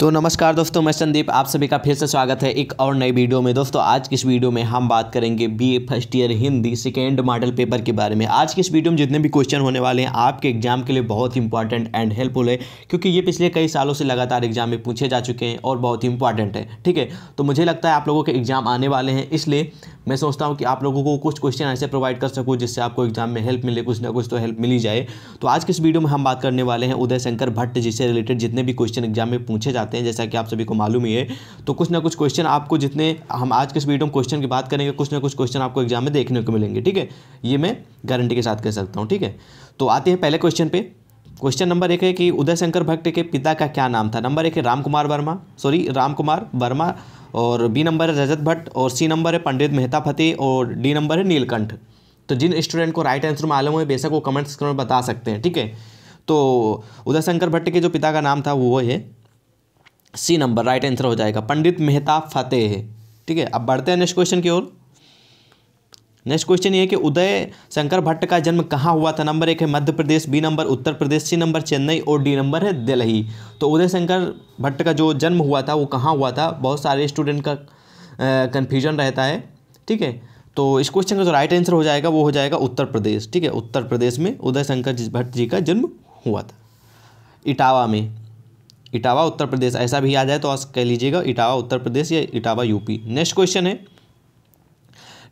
तो नमस्कार दोस्तों, मैं संदीप, आप सभी का फिर से स्वागत है एक और नई वीडियो में। दोस्तों, आज की इस वीडियो में हम बात करेंगे BA first year Hindi second model paper के बारे में। आज की इस वीडियो में जितने भी क्वेश्चन होने वाले हैं, आपके एग्ज़ाम के लिए बहुत इंपॉर्टेंट एंड हेल्पफुल है, क्योंकि ये पिछले कई सालों से लगातार एग्ज़ाम में पूछे जा चुके हैं और बहुत ही इंपॉर्टेंट है, ठीक है? तो मुझे लगता है आप लोगों के एग्ज़ाम आने वाले हैं, इसलिए मैं सोचता हूँ कि आप लोगों को कुछ क्वेश्चन ऐसे प्रोवाइड कर सकूँ, जिससे आपको एग्ज़ाम में हेल्प मिले, कुछ ना कुछ तो हेल्प मिल जाए। तो आज की इस वीडियो में हम बात करने वाले हैं उदय शंकर भट्ट जी से रिलेटेड जितने भी क्वेश्चन एग्ज़ाम में पूछे जाते हैं, जैसा कि आप सभी को मालूम ही है। तो कुछ ना कुछ क्वेश्चन आपको जितने, हम आज के वीडियो में क्वेश्चन की बात करेंगे, कुछ ना कुछ क्वेश्चन आपको एग्ज़ाम में देखने को मिलेंगे, ठीक है? ये मैं गारंटी के साथ कह सकता हूँ, ठीक है? तो आते हैं पहले क्वेश्चन पे। क्वेश्चन नंबर एक है कि उदय शंकर भट्ट के पिता का क्या नाम था? नंबर एक है राम कुमार वर्मा सॉरी राम कुमार वर्मा, और बी नंबर है रजत भट्ट, और सी नंबर है पंडित मेहता फतेह, और डी नंबर है नीलकंठ। तो जिन स्टूडेंट को राइट आंसर मालूम है, बेशक वो कमेंट्स में बता सकते हैं, ठीक है? तो उदय शंकर भट्ट के जो पिता का नाम था, वो है सी नंबर राइट आंसर हो जाएगा। पंडित मेहता फतेह। ठीक है, अब बढ़ते हैं नेक्स्ट क्वेश्चन की ओर। नेक्स्ट क्वेश्चन ये है कि उदय शंकर भट्ट का जन्म कहाँ हुआ था? नंबर एक है Madhya Pradesh B number Uttar Pradesh C number Chennai और डी नंबर है दिल्ली। तो उदय शंकर भट्ट का जो जन्म हुआ था, वो कहाँ हुआ था? बहुत सारे स्टूडेंट का कन्फ्यूज़न रहता है। ठीक है तो इस क्वेश्चन का जो राइट आंसर हो जाएगा, वो हो जाएगा उत्तर प्रदेश। ठीक है, उत्तर प्रदेश में उदय शंकर भट्ट जी का जन्म हुआ था। इटावा में। इटावा, उत्तर प्रदेश। ऐसा भी आ जाए तो आप कह लीजिएगा, इटावा, उत्तर प्रदेश या इटावा, यूपी। नेक्स्ट क्वेश्चन है।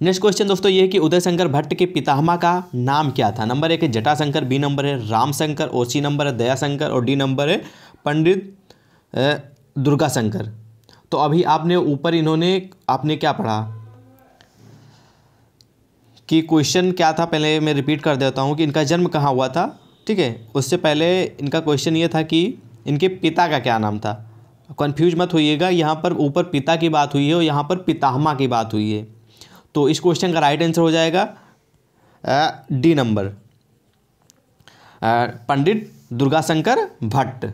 नेक्स्ट क्वेश्चन दोस्तों ये है कि उदय शंकर भट्ट के पितामह का नाम क्या था? नंबर एक है जटाशंकर बी नंबर है रामशंकर, और सी नंबर है दयाशंकर, और डी नंबर है पंडित दुर्गा शंकर तो अभी आपने ऊपर इन्होंने, आपने क्या पढ़ा? कि क्वेश्चन क्या था? पहले मैं रिपीट कर देता हूँ कि इनका जन्म कहाँ हुआ था? ठीक है? उससे पहले इनका क्वेश्चन ये था कि इनके पिता का क्या नाम था? कन्फ्यूज़ मत होइएगा, यहाँ पर ऊपर पिता की बात हुई है और यहाँ पर पिताहमा की बात हुई है। तो इस क्वेश्चन का राइट आंसर हो जाएगा डी नंबर पंडित दुर्गाशंकर भट्ट।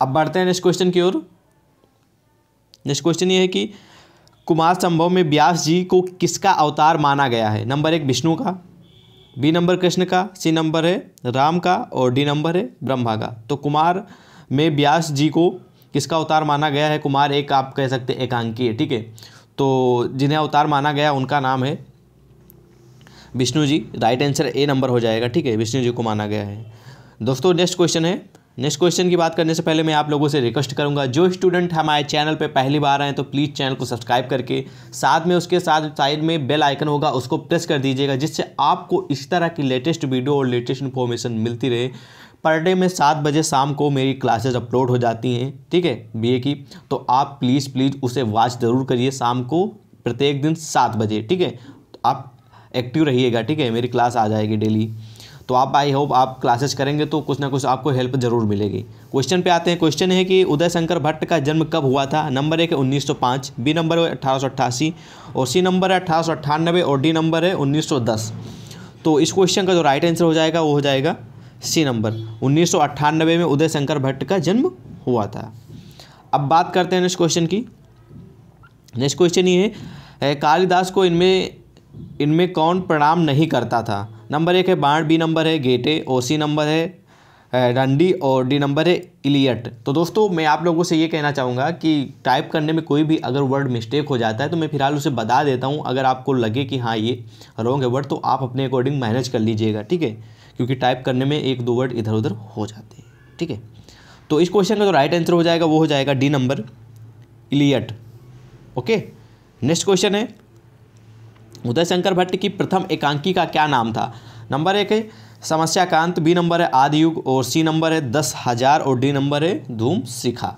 अब बढ़ते हैं नेक्स्ट क्वेश्चन की ओर। नेक्स्ट क्वेश्चन ये है कि कुमार संभव में व्यास जी को किसका अवतार माना गया है? नंबर एक विष्णु का। बी नंबर कृष्ण का, सी नंबर है राम का और डी नंबर है ब्रह्मा का। तो कुमार में व्यास जी को किसका अवतार माना गया है? कुमार एक आप कह सकते हैं एकांकी है, ठीक है? तो जिन्हें अवतार माना गया उनका नाम है Vishnu ji. Right answer A number हो जाएगा, ठीक है? विष्णु जी को माना गया है। दोस्तों, नेक्स्ट क्वेश्चन है नेक्स्ट क्वेश्चन की बात करने से पहले मैं आप लोगों से रिक्वेस्ट करूँगा, जो स्टूडेंट हमारे चैनल पे पहली बार आए तो प्लीज़ चैनल को सब्सक्राइब करके, साथ में उसके साथ साइड में बेल आइकन होगा, उसको प्रेस कर दीजिएगा, जिससे आपको इस तरह की लेटेस्ट वीडियो और लेटेस्ट इन्फॉर्मेशन मिलती रहे। पर डे में सात बजे शाम को मेरी क्लासेज अपलोड हो जाती हैं, ठीक है बीए की। तो आप प्लीज़ प्लीज़ उसे वॉच ज़रूर करिए शाम को, प्रत्येक दिन सात बजे, ठीक है। तो आप एक्टिव रहिएगा, ठीक है, मेरी क्लास आ जाएगी डेली तो आप आई होप आप क्लासेस करेंगे तो कुछ ना कुछ आपको हेल्प ज़रूर मिलेगी। क्वेश्चन पे आते हैं। क्वेश्चन है कि उदय शंकर भट्ट का जन्म कब हुआ था? नंबर एक है 1905 बी नंबर है अठारह और सी नंबर है अठारह सौ अट्ठानबे और डी नंबर है 1910 तो इस क्वेश्चन का जो राइट आंसर हो जाएगा, वो हो जाएगा सी नंबर उन्नीस सौ अट्ठानबे में उदय शंकर भट्ट का जन्म हुआ था। अब बात करते हैं नेक्स्ट क्वेश्चन की। नेक्स्ट क्वेश्चन ये है, कालिदास को इनमें इनमें कौन प्रणाम नहीं करता था? नंबर एक है बाढ़ बी नंबर है गेटे, ओ सी नंबर है डंडी और डी नंबर है इलियट। तो दोस्तों, मैं आप लोगों से ये कहना चाहूँगा कि टाइप करने में कोई भी अगर वर्ड मिस्टेक हो जाता है तो मैं फ़िलहाल उसे बता देता हूँ। अगर आपको लगे कि हाँ ये रॉन्ग है वर्ड तो आप अपने अकॉर्डिंग मैनेज कर लीजिएगा, ठीक है? क्योंकि टाइप करने में एक दो वर्ड इधर उधर हो जाते हैं, ठीक है? तो इस क्वेश्चन का जो राइट आंसर हो जाएगा, वो हो जाएगा D number, Eliot, okay? Next question है उदय शंकर भट्ट की प्रथम एकांकी का क्या नाम था? नंबर एक है, समस्याकांत, बी नंबर है आदि युग और सी नंबर है दस हज़ार, और डी नंबर है धूम शिखा।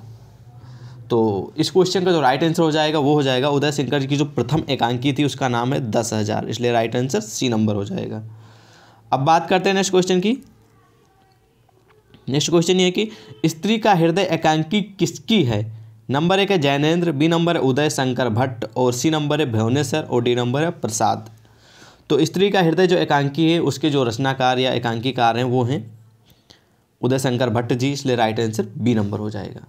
तो इस क्वेश्चन का जो राइट आंसर हो जाएगा, वो हो जाएगा उदय शंकर जी की जो प्रथम एकांकी थी, उसका नाम है दस हज़ार, इसलिए राइट आंसर सी नंबर हो जाएगा। अब बात करते हैं नेक्स्ट क्वेश्चन की। नेक्स्ट क्वेश्चन ये कि स्त्री का हृदय एकांकी किसकी है? नंबर एक है जैनेन्द्र, बी नंबर है उदय शंकर भट्ट और सी नंबर है भुवनेश्वर और डी नंबर है प्रसाद। तो स्त्री का हृदय जो एकांकी है, उसके जो रचनाकार या एकांकीकार हैं वो हैं उदय शंकर भट्ट जी, इसलिए राइट आंसर बी नंबर हो जाएगा।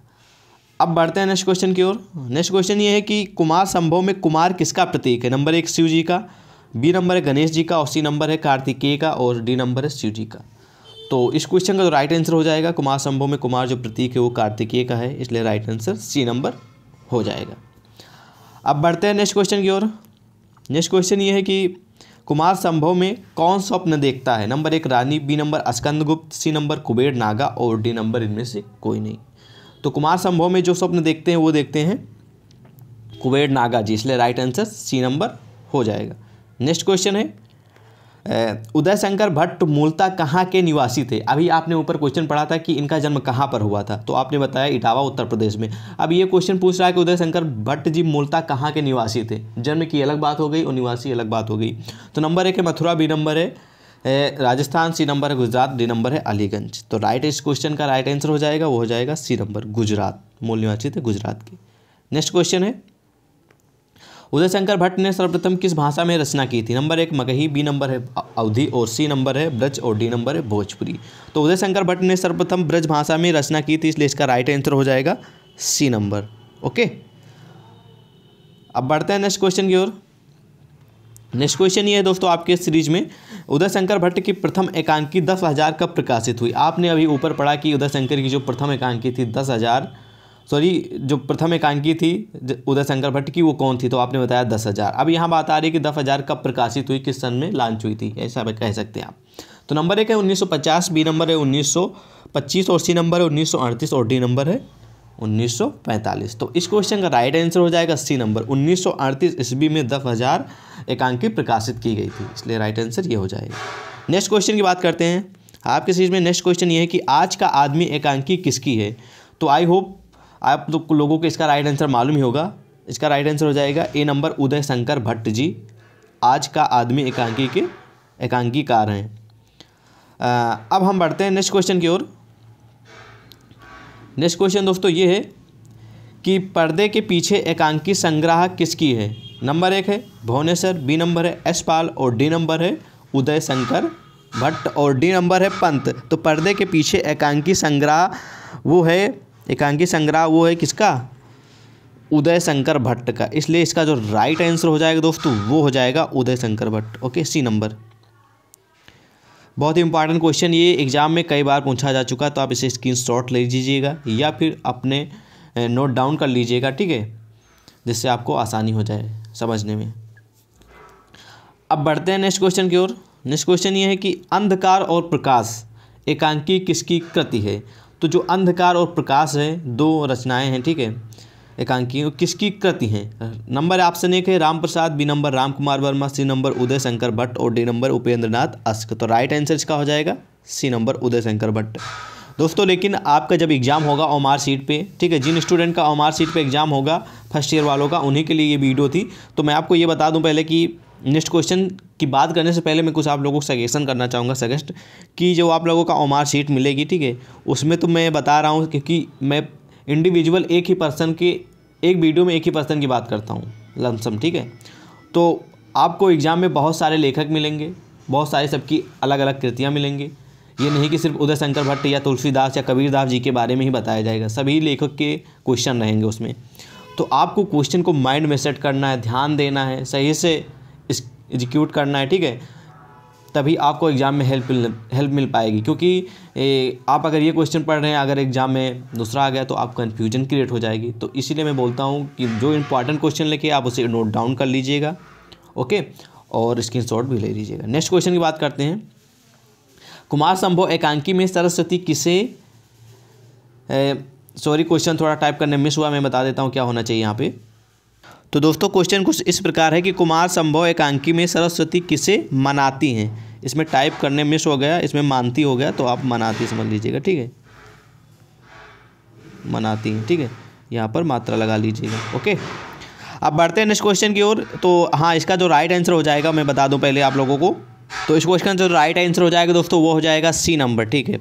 अब बढ़ते हैं नेक्स्ट क्वेश्चन की ओर। नेक्स्ट क्वेश्चन ये है कि कुमार संभव में कुमार किसका प्रतीक है? नंबर एक शिव जी का बी नंबर है गणेश जी का और सी नंबर है कार्तिकेय का और डी नंबर है शिव जी का। तो इस क्वेश्चन का जो राइट आंसर हो जाएगा। कुमार संभव में कुमार जो प्रतीक है वो कार्तिकीय का है, इसलिए राइट आंसर सी नंबर हो जाएगा। अब बढ़ते हैं नेक्स्ट क्वेश्चन की ओर। नेक्स्ट क्वेश्चन ये है कि कुमार संभव में कौन स्वप्न देखता है? नंबर एक Rani B number Skandagupta C number Kuber, Naga और डी नंबर इनमें से कोई नहीं। तो कुमार संभव में जो स्वप्न देखते हैं, वो देखते हैं कुबेर, नागा जी। इसलिए राइट आंसर सी नंबर हो जाएगा। नेक्स्ट क्वेश्चन है उदय शंकर भट्ट मूलतः कहाँ के निवासी थे? अभी आपने ऊपर क्वेश्चन पढ़ा था कि इनका जन्म कहाँ पर हुआ था तो आपने बताया इटावा, उत्तर प्रदेश में। अब ये क्वेश्चन पूछ रहा है कि उदय शंकर भट्ट जी मूलतः कहाँ के निवासी थे? जन्म की अलग बात हो गई और निवासी अलग बात हो गई। तो नंबर एक है मथुरा बी नंबर है राजस्थान सी नंबर है गुजरात डी नंबर है अलीगंज। तो राइट इस क्वेश्चन का राइट आंसर हो जाएगा, वो हो जाएगा सी नंबर गुजरात। मूल निवासी थे गुजरात के। नेक्स्ट क्वेश्चन है उदय शंकर भट्ट ने सर्वप्रथम किस भाषा में रचना की थी? नंबर एक मगही बी नंबर है अवधि, और सी नंबर है ब्रज, और डी नंबर है भोजपुरी। तो उदय शंकर भट्ट ने सर्वप्रथम ब्रज भाषा में रचना की थी, इसलिए इसका राइट आंसर हो जाएगा सी नंबर, ओके? अब बढ़ते हैं नेक्स्ट क्वेश्चन की ओर। नेक्स्ट क्वेश्चन ये है दोस्तों आपके सीरीज़ में। उदय शंकर भट्ट की प्रथम एकांकी दस हज़ार कब प्रकाशित हुई? आपने अभी ऊपर पढ़ा कि उदय शंकर की जो प्रथम एकांकी थी, दस हज़ार सॉरी जो प्रथम एकांकी थी उदय शंकर भट्ट की, वो कौन थी? तो आपने बताया दस हज़ार। अब यहाँ बात आ रही है कि दस हज़ार कब प्रकाशित हुई, किस सन में लॉन्च हुई थी? ऐसा कह सकते हैं आप। तो नंबर एक है उन्नीस सौ पचास बी नंबर है उन्नीस सौ पच्चीस, और सी नंबर है उन्नीस सौ अड़तीस, और डी नंबर है उन्नीस सौ पैंतालीस। तो इस क्वेश्चन का राइट आंसर हो जाएगा सी नंबर उन्नीस सौ अड़तीस ईस्वी में दस हज़ार एकांकी प्रकाशित की गई थी। इसलिए राइट आंसर ये हो जाएगा। नेक्स्ट क्वेश्चन की बात करते हैं। आपके सीरीज़ में? नेक्स्ट क्वेश्चन ये है कि आज का आदमी एकांकी किसकी है? तो आई होप आप तो लोगों को इसका राइट आंसर मालूम ही होगा। इसका राइट आंसर हो जाएगा ए नंबर उदय शंकर भट्ट जी। आज का आदमी एकांकी के एकांकीकार हैं। अब हम बढ़ते हैं नेक्स्ट क्वेश्चन की ओर। नेक्स्ट क्वेश्चन दोस्तों ये है कि पर्दे के पीछे एकांकी संग्रह किसकी है? नंबर एक है भुवनेश्वर, बी नंबर है एस पाल और डी नंबर है उदय शंकर भट्ट और डी नंबर है पंत। तो पर्दे के पीछे एकांकी संग्रह वो है एकांकी संग्रह वो है किसका? उदय शंकर भट्ट का। इसलिए इसका जो राइट आंसर हो जाएगा दोस्तों, वो हो जाएगा Uday Shankar Bhatt. Okay C number बहुत ही इंपॉर्टेंट क्वेश्चन ये। एग्ज़ाम में कई बार पूछा जा चुका तो आप इसे स्क्रीन शॉट ले लीजिएगा, या फिर अपने नोट डाउन कर लीजिएगा, ठीक है? जिससे आपको आसानी हो जाए समझने में। अब बढ़ते हैं नेक्स्ट क्वेश्चन की ओर। नेक्स्ट क्वेश्चन ये है कि अंधकार और प्रकाश एकांकी किसकी कृति है? तो जो अंधकार और प्रकाश है, दो रचनाएँ हैं, ठीक है? एकांकी किसकी कृति हैं? नंबर ऑप्शन एक है, Ram Prasad, B number Ram Kumar Verma, C number Uday Shankar Bhatt, और डी नंबर उपेंद्र नाथ अस्क तो राइट आंसर इसका हो जाएगा, सी नंबर उदय शंकर भट्ट। दोस्तों, लेकिन आपका जब एग्ज़ाम होगा ओमार सीट पे, ठीक है, जिन स्टूडेंट का ओमार सीट पे एग्ज़ाम होगा फ़र्स्ट ईयर वालों का, उन्हीं के लिए ये वीडियो थी। तो मैं आपको ये बता दूँ पहले कि नेक्स्ट क्वेश्चन की बात करने से पहले मैं कुछ आप लोगों को सजेशन करना चाहूँगा सजेस्ट कि जो आप लोगों का ओमार सीट मिलेगी, ठीक है? उसमें तो मैं बता रहा हूँ क्योंकि मैं इंडिविजुअल एक ही पर्सन के, एक वीडियो में एक ही पर्सन की बात करता हूँ लमसम ठीक है? तो आपको एग्ज़ाम में बहुत सारे लेखक मिलेंगे, बहुत सारे सबकी अलग अलग कृतियाँ मिलेंगी। ये नहीं कि सिर्फ़ उदय शंकर भट्ट या तुलसीदास या कबीरदास जी के बारे में ही बताया जाएगा, सभी लेखक के क्वेश्चन रहेंगे उसमें। तो आपको क्वेश्चन को माइंड में सेट करना है, ध्यान देना है, सही से एग्जीक्यूट करना है ठीक है? तभी आपको एग्ज़ाम में हेल्प हेल्प मिल पाएगी। क्योंकि ए, आप अगर ये क्वेश्चन पढ़ रहे हैं अगर एग्ज़ाम में दूसरा आ गया तो आप कन्फ्यूज़न क्रिएट हो जाएगी। तो इसीलिए मैं बोलता हूँ कि जो इंपॉर्टेंट क्वेश्चन लेके आप उसे नोट डाउन कर लीजिएगा ओके और स्क्रीन भी ले लीजिएगा। नेक्स्ट क्वेश्चन की बात करते हैं। कुमार संभव एकांकी में सरस्वती किसे सॉरी क्वेश्चन थोड़ा टाइप करने मिस हुआ मैं बता देता हूँ क्या होना चाहिए यहाँ पे। तो दोस्तों क्वेश्चन कुछ इस प्रकार है कि कुमार संभव एकांकी में सरस्वती किसे मनाती हैं? इसमें टाइप करने मिस हो गया, इसमें मानती हो गया तो आप मनाती समझ लीजिएगा, ठीक है? मनाती हैं, ठीक है? यहाँ पर मात्रा लगा लीजिएगा, ओके? अब बढ़ते हैं नेक्स्ट क्वेश्चन की ओर तो हाँ इसका जो राइट आंसर हो जाएगा, मैं बता दूँ पहले आप लोगों को। तो इस क्वेश्चन का जो राइट आंसर हो जाएगा दोस्तों, वो हो जाएगा सी नंबर ठीक है?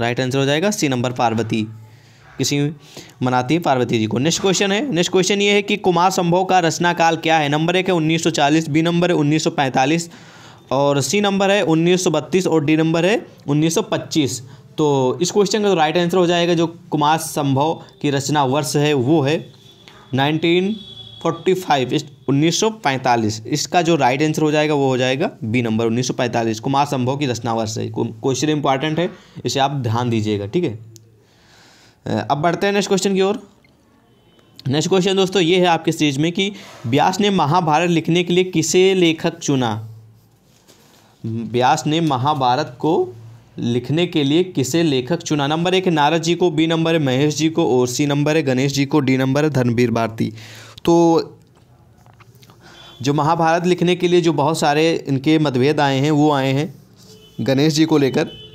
राइट आंसर हो जाएगा सी नंबर पार्वती। किसी मनाती है, पार्वती जी को। नेक्स्ट क्वेश्चन है। नेक्स्ट क्वेश्चन ये है कि कुमार संभव का रचना काल क्या है? नंबर एक है 1940 बी नंबर है 1945 और सी नंबर है 1932 और डी नंबर है 1925 तो इस क्वेश्चन का जो राइट आंसर हो जाएगा जो कुमार संभव की रचना वर्ष है, वो है नाइनटीन फोर्टी फाइव उन्नीस सौ पैंतालीस। इसका जो राइट आंसर हो जाएगा, वो हो जाएगा बी नंबर, उन्नीस सौ पैंतालीस। कुमार संभव की रचना वर्ष है। क्वेश्चन इंपॉर्टेंट है, इसे आप ध्यान दीजिएगा, ठीक है? अब बढ़ते हैं नेक्स्ट क्वेश्चन की ओर। नेक्स्ट क्वेश्चन दोस्तों, ये है आपके स्टेज में कि व्यास ने महाभारत लिखने के लिए किसे लेखक चुना? व्यास ने महाभारत को लिखने के लिए किसे लेखक चुना? नंबर एक नारद जी को, बी नंबर है महेश जी को, और सी नंबर है गणेश जी को, डी नंबर है धर्मवीर भारती। तो जो महाभारत लिखने के लिए जो बहुत सारे इनके मतभेद आए हैं, वो आए हैं गणेश जी को लेकर।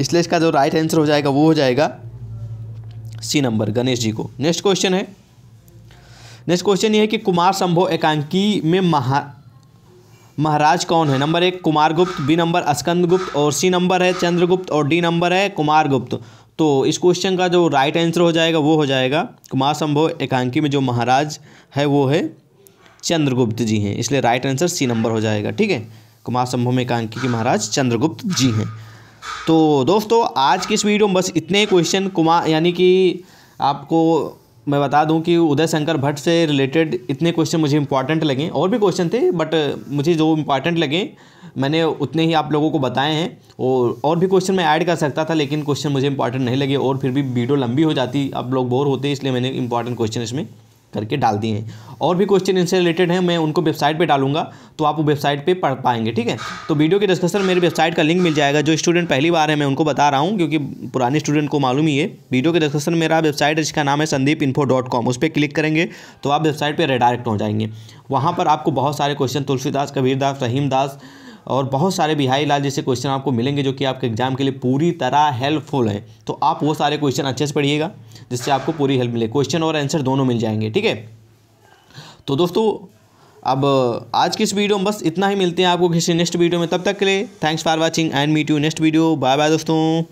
इसलिए इसका जो राइट आंसर हो जाएगा, वो हो जाएगा सी नंबर गणेश जी को। नेक्स्ट क्वेश्चन है। नेक्स्ट क्वेश्चन ये है कि कुमार संभव एकांकी में महा, महाराज कौन है? नंबर एक, कुमार गुप्त बी नंबर अस्कंद गुप्त, और सी नंबर है चंद्रगुप्त, और डी नंबर है कुमार गुप्त। तो इस क्वेश्चन का जो राइट आंसर हो जाएगा, वो हो जाएगा कुमार संभव एकांकी में जो महाराज है, वो है चंद्रगुप्त जी हैं। इसलिए राइट आंसर सी नंबर हो जाएगा, ठीक है? कुमार संभव में एकांकी के महाराज चंद्रगुप्त जी हैं। तो दोस्तों, आज की इस वीडियो में बस इतने क्वेश्चन कुमार यानी कि आपको मैं बता दूँ कि उदय शंकर भट्ट से रिलेटेड इतने क्वेश्चन मुझे इंपॉर्टेंट लगे। और भी क्वेश्चन थे बट मुझे जो इंपॉर्टेंट लगे, मैंने उतने ही आप लोगों को बताए हैं। और और भी क्वेश्चन मैं ऐड कर सकता था, लेकिन क्वेश्चन मुझे इंपॉर्टेंट नहीं लगे और फिर भी वीडियो लंबी हो जाती, आप लोग बोर होते, इसलिए मैंने इंपॉर्टेंट क्वेश्चन इसमें करके डाल दिए हैं। और भी क्वेश्चन इनसे रिलेटेड हैं, मैं उनको वेबसाइट पे डालूँगा तो आप वो वेबसाइट पे पढ़ पाएँगे, ठीक है? तो वीडियो के डिस्कशन मेरी वेबसाइट का लिंक मिल जाएगा, जो स्टूडेंट पहली बार है, मैं उनको बता रहा हूँ, क्योंकि पुराने स्टूडेंट को मालूम ही है। वीडियो के डिस्कशन मेरा वेबसाइट है, जिसका नाम है संदीप इन्फो डॉट कॉम उस पर क्लिक करेंगे तो आप वेबसाइट पर रिडायरेक्ट हो जाएँगे। वहाँ पर आपको बहुत सारे क्वेश्चन तुलसीदास, कबीरदास रहीम दास और बहुत सारे बिहारी लाल जैसे क्वेश्चन आपको मिलेंगे जो कि आपके एग्ज़ाम के लिए पूरी तरह हेल्पफुल है। तो आप वो सारे क्वेश्चन अच्छे से पढ़िएगा, जिससे आपको पूरी हेल्प मिले। क्वेश्चन और आंसर दोनों मिल जाएँगे, ठीक है? तो दोस्तों, अब आज की इस वीडियो में बस इतना ही मिलते हैं आपको किसी नेक्स्ट वीडियो में। तब तक के लिए thanks for watching and meet you next video bye bye दोस्तों।